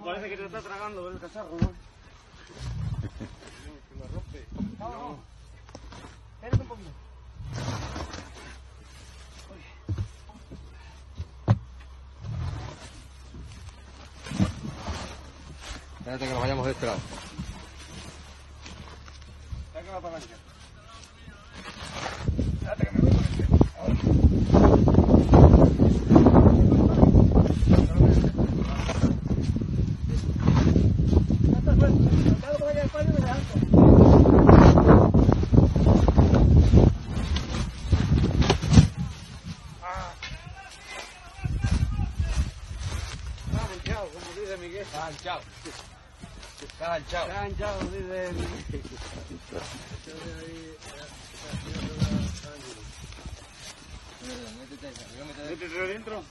Parece que te está tragando el cacharro, ¿no? Vamos, Espérate un poquito. Espérate que nos vayamos de este lado. Saca la palanca. Dice Miguel. Está anchado. Está anchado. Está manchado, dice Miguel. Métete. Métete dentro.